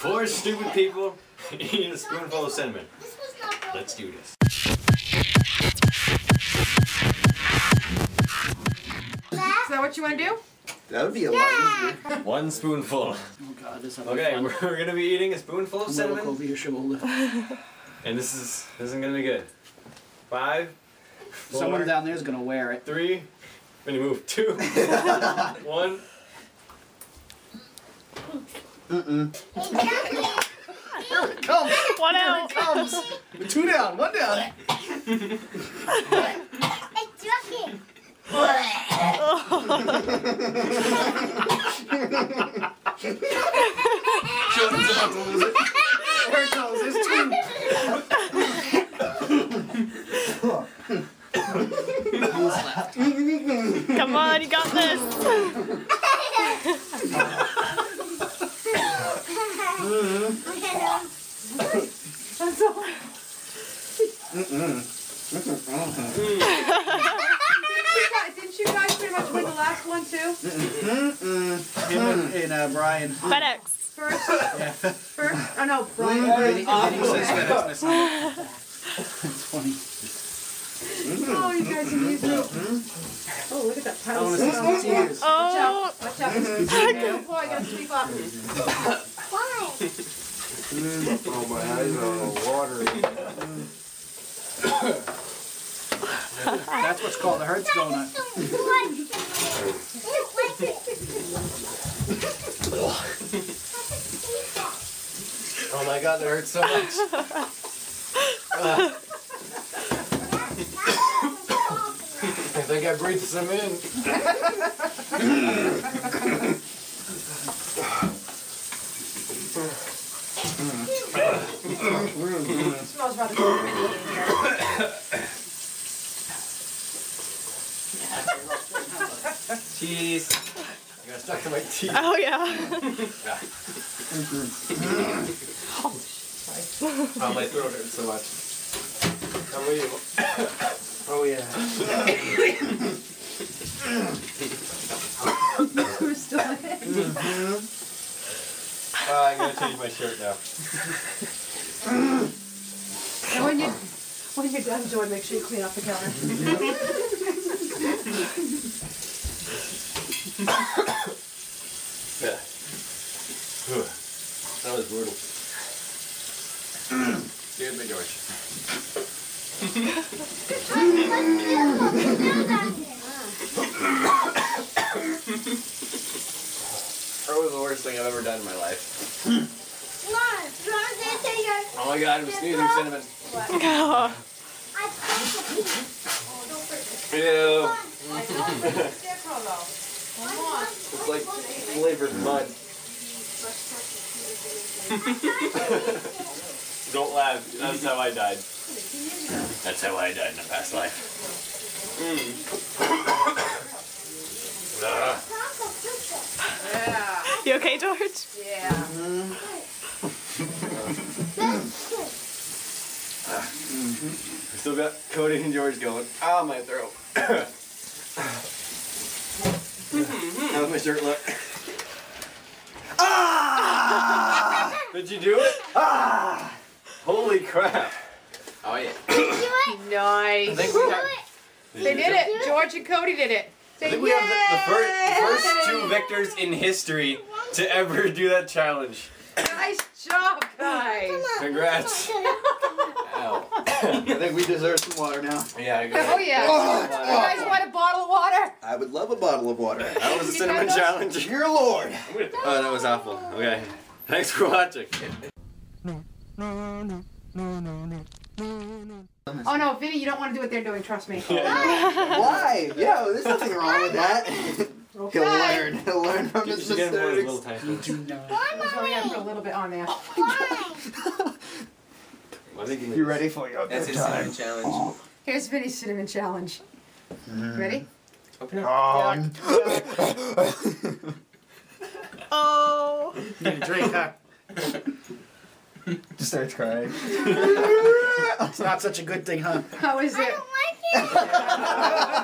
Four stupid people eating a spoonful of cinnamon. This was not broken. Let's do this. Is that what you want to do? That would be a lot easier. One spoonful. Oh god, this Okay, fun. we're, we're gonna be eating a spoonful of cinnamon, over your shoulder. and this is this isn't gonna be good. Five, four, Someone down there is gonna wear it. three. When you move, two, one. Exactly. Come, One out. comes. Two down, one down. Exactly. Jordan's about to lose it. There it goes. There's two. Come on, you got this. Mm-hmm. Didn't you guys pretty much win the last one too? Mm-hmm. Him and, and uh, Brian. FedEx. First, Yeah. first. Oh no, Brian. Vinny, Vinny says FedEx missing. Funny. Oh, you guys amuse me. Mm-hmm. Oh, look at that I pile want of to see snow. some. Oh, Watch out. Oh, I gotta sweep up. Why? Oh, my eyes are watering. That's what's called a Hertz donut. Oh my god, that hurts so much. I think I breathed some in. Smells rather good in here. Cheese. I got stuck to my teeth. oh yeah. Oh, my throat hurts so much. How about you? Oh yeah. We're still in it. Uh, I gotta change my shirt now. And when you when you're done, Jordan, make sure you clean off the counter. Yeah. That was brutal. Excuse me, George. That was the worst thing I've ever done in my life. Oh my god, I'm sneezing cinnamon. Oh. Ew. It's like flavored mud. Don't laugh. That's how I died. That's how I died in a past life. Ah. Yeah. You okay, George? Yeah. I still got Cody and George going. Ah, my throat. How's my shirt look? Ah! Did you do it? Ah! Holy crap! Oh yeah. I Nice. think we have. They did it. George and Cody did it. I Say think we have the, the first, first two victors in history to ever do that challenge. Nice job, guys. Congrats. Ow. I think we deserve some water now. Yeah, I Oh got it. yeah. Oh, you oh. guys want a bottle of water? I would love a bottle of water. That was a cinnamon challenge. Dear Lord. Oh, that was awful. Okay. Thanks for watching. No, no, no, no, no, no. Oh no, Vinny, you don't want to do what they're doing. Trust me. Why? Yo, there's nothing wrong with that. He'll learn. He'll learn from his Just get one of those little mistakes. tiny spoons. Do not. That's why we gotta put a little bit on there. Oh I think You ready for your That's good his time? cinnamon challenge. Here's Vinny's cinnamon challenge. Ready? Open up. Um, Oh. Need a drink, huh? Just starts crying. It's not such a good thing, huh? How is it? I don't like it.